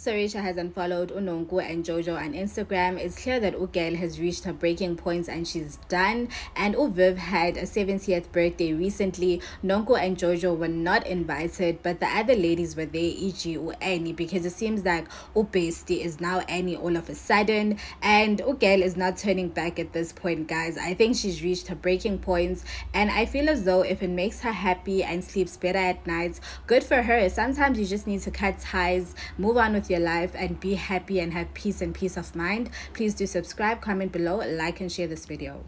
Sorisha has unfollowed Unonku and Jojo on Instagram. It's clear that Ugel has reached her breaking points and she's done. And Uviv had a 70th birthday recently. Nonku and Jojo were not invited, but the other ladies were there, e.g. Annie, because it seems like Ubesti is now Annie all of a sudden. And Ugel is not turning back at this point, guys. I think she's reached her breaking points. And I feel as though if it makes her happy and sleeps better at night, good for her. Sometimes you just need to cut ties, move on with your life and be happy and have peace and peace of mind please do subscribe comment below like and share this video